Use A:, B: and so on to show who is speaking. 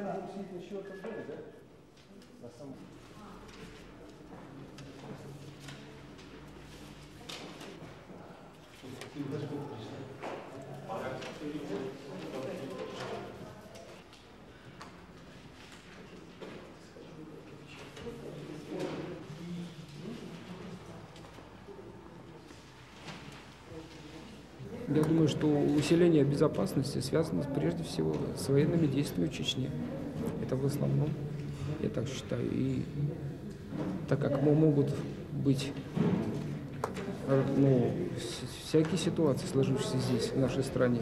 A: Наверное, глушитель еще там был, да? На самом деле.
B: Я думаю, что усиление безопасности связано прежде всего с военными действиями в Чечне. Это в основном, я так считаю. И так как мо- могут быть э, ну, вс- всякие ситуации, сложившиеся здесь, в нашей стране,